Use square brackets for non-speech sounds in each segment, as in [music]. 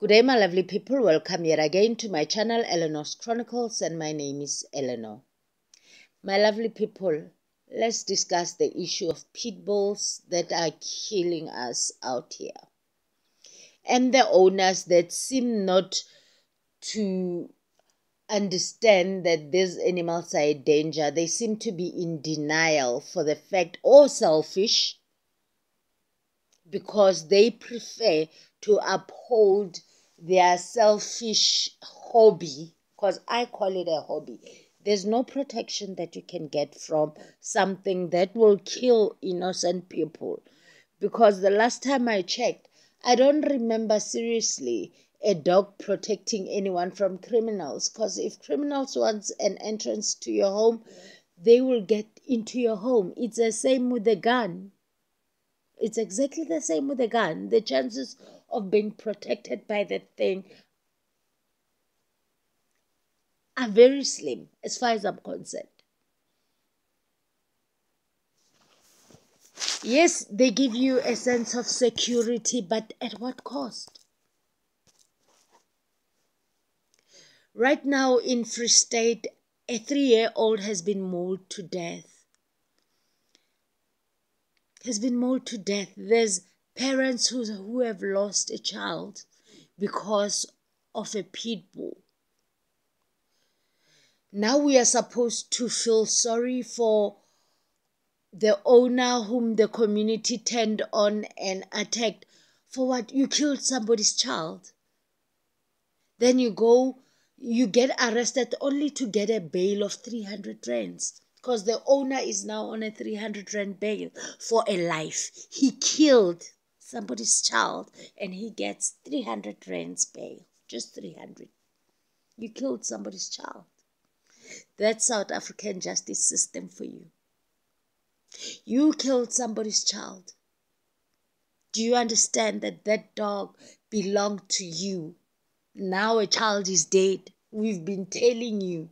Good day, my lovely people. Welcome yet again to my channel, Eleanor's Chronicles, and my name is Eleanor. My lovely people, let's discuss the issue of pit bulls that are killing us out here and the owners that seem not to understand that these animals are a danger. They seem to be in denial for the fact or selfish because they prefer to uphold their selfish hobby, because I call it a hobby. There's no protection that you can get from something that will kill innocent people. Because the last time I checked, I don't remember seriously a dog protecting anyone from criminals. Because if criminals want an entrance to your home, they will get into your home. It's the same with a gun. It's exactly the same with a gun. The chances of being protected by that thing are very slim as far as I'm concerned. Yes, they give you a sense of security, but at what cost? Right now in Free State, a three year old has been mauled to death. Has been mauled to death. There's parents who, who have lost a child because of a pit bull. Now we are supposed to feel sorry for the owner whom the community turned on and attacked for what you killed somebody's child. Then you go, you get arrested only to get a bail of 300 rands because the owner is now on a 300 rand bail for a life. He killed somebody's child and he gets 300 rands bail. Just 300. You killed somebody's child. That's South African justice system for you. You killed somebody's child. Do you understand that that dog belonged to you? Now a child is dead. We've been telling you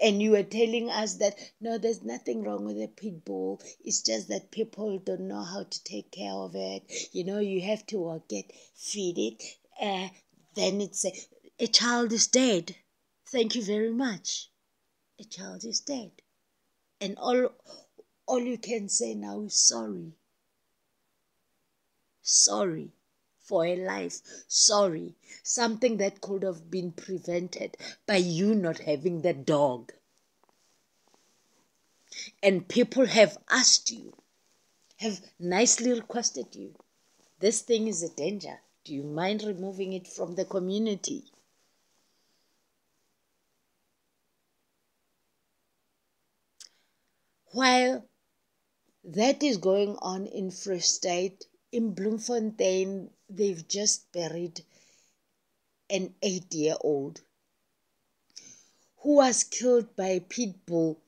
and you were telling us that no, there's nothing wrong with a pit bull. It's just that people don't know how to take care of it. You know, you have to uh, get feed it. Uh, then it's a, a child is dead. Thank you very much. A child is dead, and all all you can say now is sorry. Sorry for a life. Sorry. Something that could have been prevented by you not having that dog. And people have asked you, have nicely requested you, this thing is a danger. Do you mind removing it from the community? While that is going on in Free State, in Bloemfontein, they've just buried an eight year old who was killed by a pit bull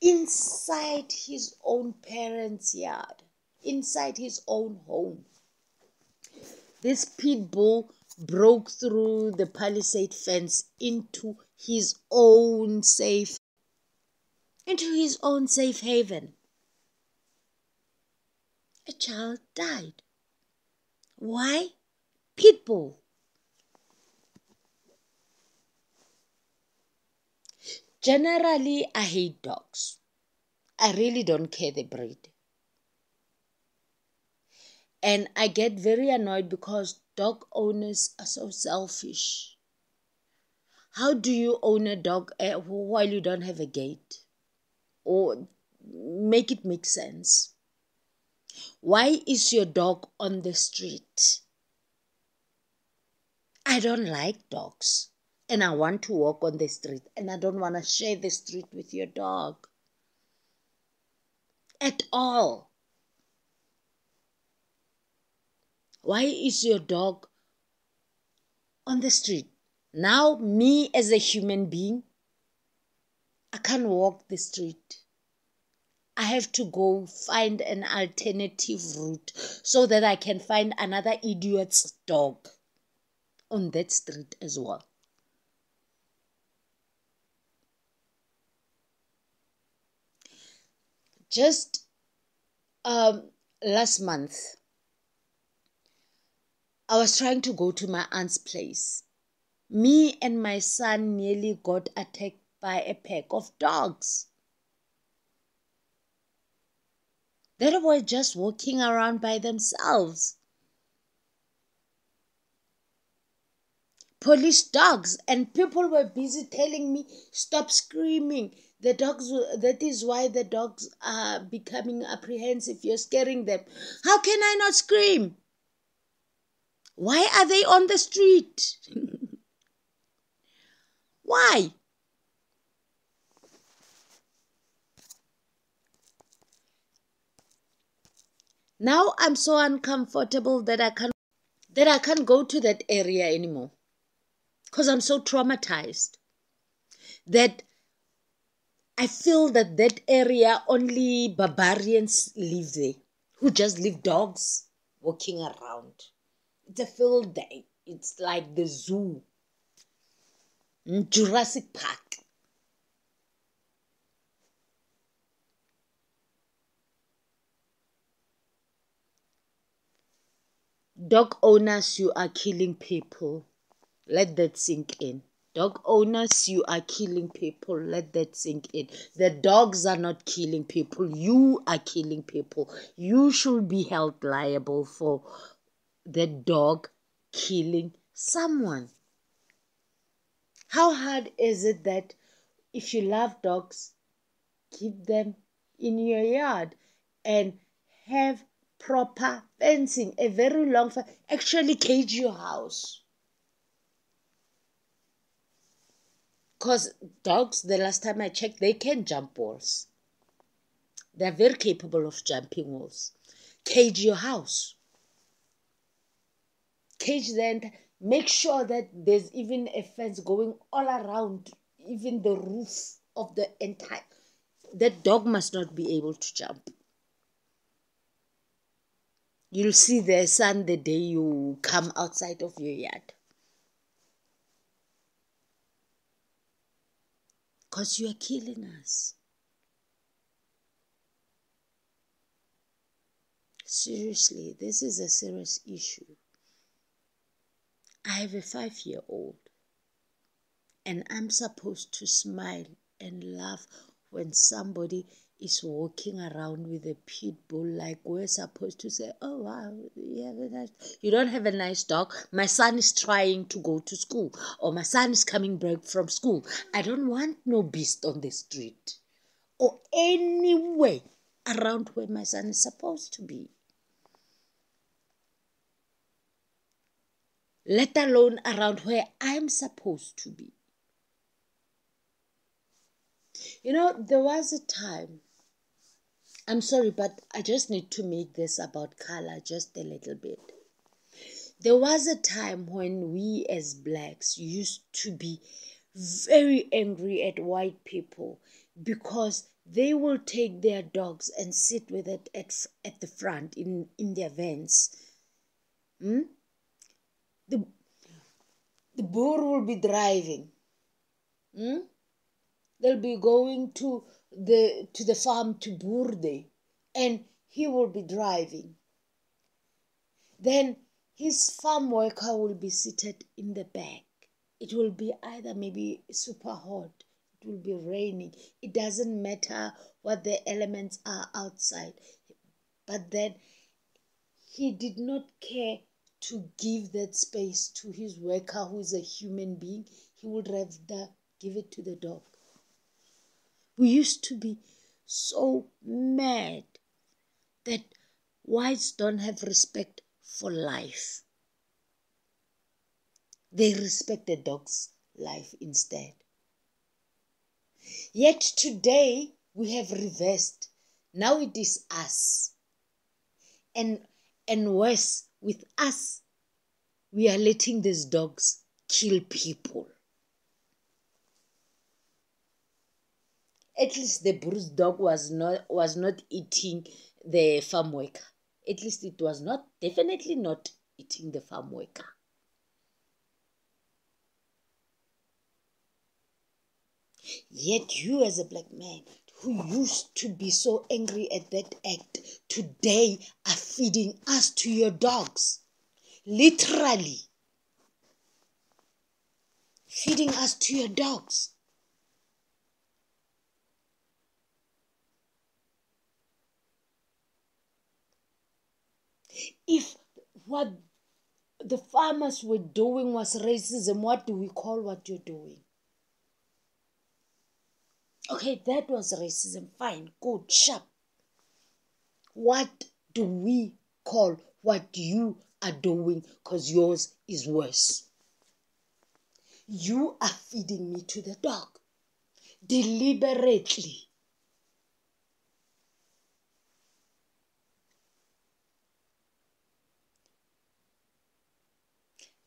inside his own parents' yard, inside his own home. This pit bull broke through the palisade fence into his own safe into his own safe haven a child died. Why? People. Generally, I hate dogs. I really don't care the breed. And I get very annoyed because dog owners are so selfish. How do you own a dog eh, while you don't have a gate? Or make it make sense. Why is your dog on the street? I don't like dogs and I want to walk on the street and I don't want to share the street with your dog at all. Why is your dog on the street? Now, me as a human being, I can't walk the street. I have to go find an alternative route so that I can find another idiot's dog on that street as well. Just um, last month, I was trying to go to my aunt's place. Me and my son nearly got attacked by a pack of dogs. They were just walking around by themselves. Police dogs, and people were busy telling me, Stop screaming. The dogs, that is why the dogs are becoming apprehensive. You're scaring them. How can I not scream? Why are they on the street? [laughs] Why? Now I'm so uncomfortable that I can't that I can't go to that area anymore. Cuz I'm so traumatized that I feel that that area only barbarians live there who just leave dogs walking around. It's a field day. It's like the zoo. Mm, Jurassic Park. Dog owners, you are killing people. Let that sink in. Dog owners, you are killing people. Let that sink in. The dogs are not killing people. You are killing people. You should be held liable for the dog killing someone. How hard is it that if you love dogs, keep them in your yard and have proper fencing, a very long fence, actually cage your house. Because dogs, the last time I checked, they can jump walls. They're very capable of jumping walls. Cage your house. Cage them. Make sure that there's even a fence going all around, even the roof of the entire. That dog must not be able to jump. You'll see the sun the day you come outside of your yard. Because you are killing us. Seriously, this is a serious issue. I have a five year old, and I'm supposed to smile and laugh when somebody is walking around with a pit bull like we're supposed to say oh wow you have a nice you don't have a nice dog. My son is trying to go to school or my son is coming back from school. I don't want no beast on the street or anywhere around where my son is supposed to be. Let alone around where i'm supposed to be. You know, there was a time I'm sorry, but I just need to make this about color just a little bit. There was a time when we as blacks used to be very angry at white people because they will take their dogs and sit with it at, at the front in, in their vans. Hmm? The, the boer will be driving. Hmm? They'll be going to the to the farm to Burde and he will be driving. Then his farm worker will be seated in the back. It will be either maybe super hot, it will be raining. It doesn't matter what the elements are outside. But then he did not care to give that space to his worker who is a human being. He would rather give it to the dog. We used to be so mad that whites don't have respect for life. They respect the dog's life instead. Yet today we have reversed. Now it is us. And and worse, with us, we are letting these dogs kill people. At least the bruised dog was not was not eating the farm worker. At least it was not definitely not eating the farm worker. Yet you as a black man who used to be so angry at that act today are feeding us to your dogs. Literally. Feeding us to your dogs. If what the farmers were doing was racism, what do we call what you're doing? Okay, that was racism. Fine, good, sharp. What do we call what you are doing? Because yours is worse. You are feeding me to the dog deliberately.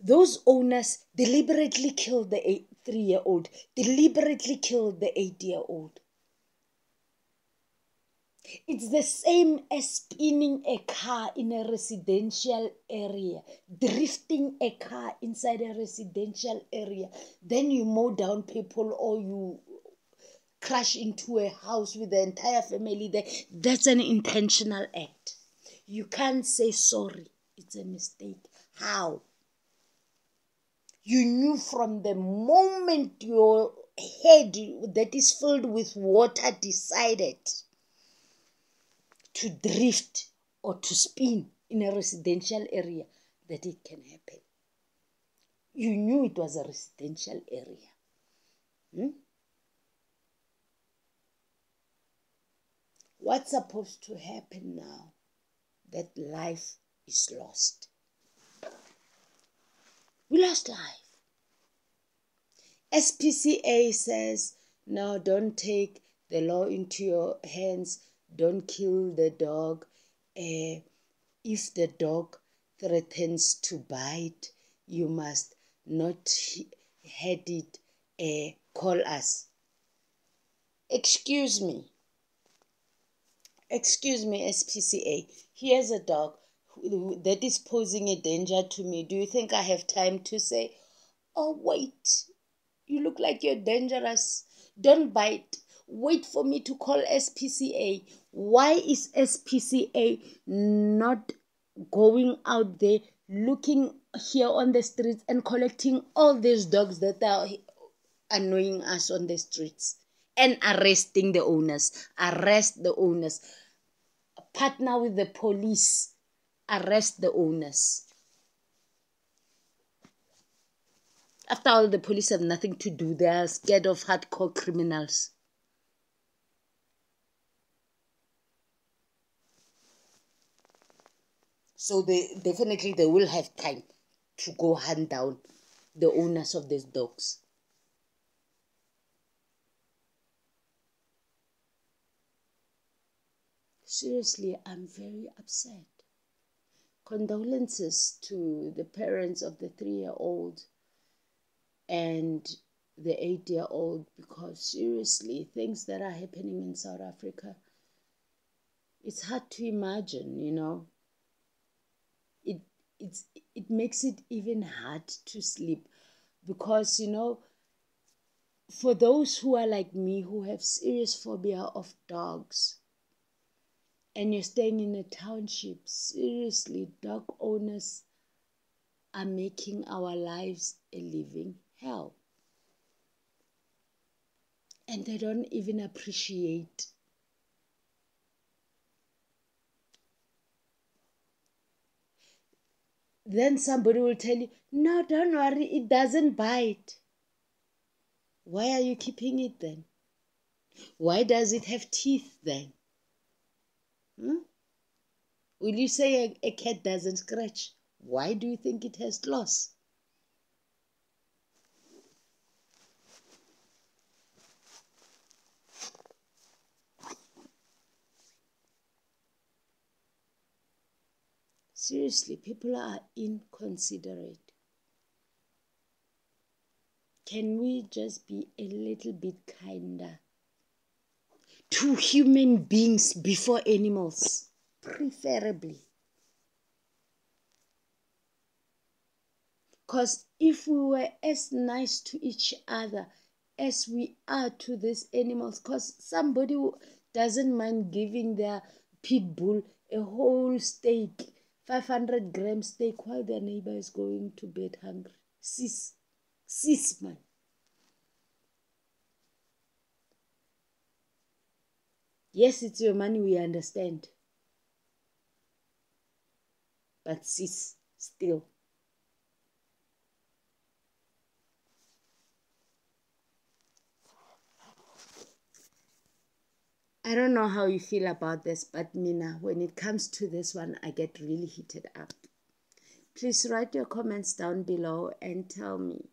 Those owners deliberately killed the eight, three year old, deliberately killed the eight year old. It's the same as spinning a car in a residential area, drifting a car inside a residential area. Then you mow down people or you crash into a house with the entire family there. That's an intentional act. You can't say sorry, it's a mistake. How? You knew from the moment your head that is filled with water decided to drift or to spin in a residential area that it can happen. You knew it was a residential area. Hmm? What's supposed to happen now? That life is lost. We lost life. SPCA says, no, don't take the law into your hands. Don't kill the dog. Uh, if the dog threatens to bite, you must not head it. Uh, call us. Excuse me. Excuse me, SPCA. Here's a dog that is posing a danger to me, do you think I have time to say, Oh, wait, you look like you're dangerous? Don't bite. Wait for me to call SPCA. Why is SPCA not going out there looking here on the streets and collecting all these dogs that are annoying us on the streets and arresting the owners? Arrest the owners. Partner with the police arrest the owners. After all, the police have nothing to do. They are scared of hardcore criminals. So they definitely they will have time to go hunt down the owners of these dogs. Seriously, I'm very upset condolences to the parents of the three year old and the eight year old because seriously, things that are happening in South Africa, it's hard to imagine, you know. It it's it makes it even hard to sleep because you know for those who are like me who have serious phobia of dogs and you're staying in a township, seriously, dog owners are making our lives a living hell. And they don't even appreciate then somebody will tell you, No, don't worry, it doesn't bite. Why are you keeping it then? Why does it have teeth then? Hmm? Will you say a, a cat doesn't scratch? Why do you think it has claws? Seriously, people are inconsiderate. Can we just be a little bit kinder? To human beings before animals, preferably. Because if we were as nice to each other as we are to these animals, because somebody doesn't mind giving their pit bull a whole steak 500 gram steak while their neighbor is going to bed hungry. Sis, sis, man. Yes, it's your money, we understand. But sis, still. I don't know how you feel about this, but Mina, when it comes to this one, I get really heated up. Please write your comments down below and tell me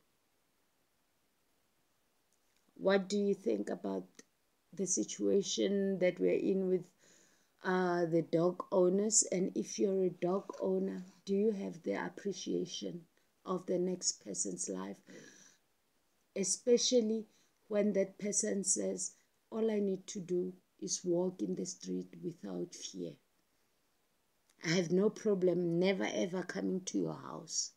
what do you think about the situation that we're in with uh, the dog owners and if you're a dog owner do you have the appreciation of the next person's life especially when that person says all i need to do is walk in the street without fear. I have no problem never ever coming to your house.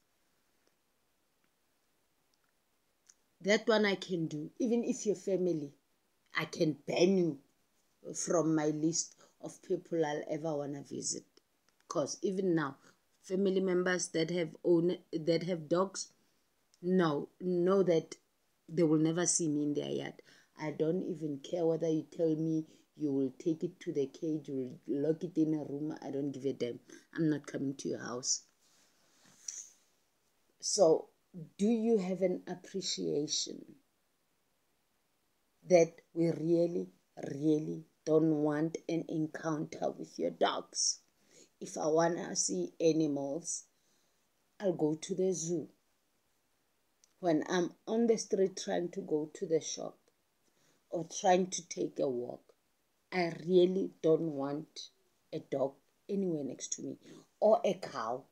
That one I can do, even if your family, I can ban you from my list of people I'll ever want to visit. Because even now, family members that have own that have dogs, no, know that they will never see me in their yard. I don't even care whether you tell me you will take it to the cage, you will lock it in a room. I don't give a damn. I'm not coming to your house. So, do you have an appreciation that we really, really don't want an encounter with your dogs? If I want to see animals, I'll go to the zoo. When I'm on the street trying to go to the shop or trying to take a walk, I really don't want a dog anywhere next to me, or a cow,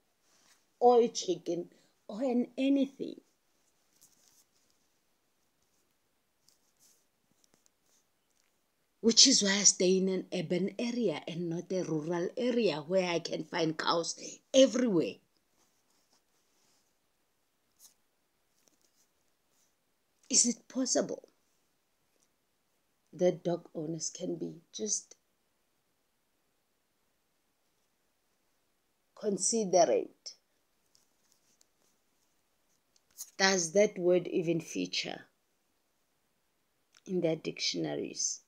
or a chicken, or an anything. Which is why I stay in an urban area and not a rural area where I can find cows everywhere. Is it possible? that dog owners can be just considerate. Does that word even feature in their dictionaries?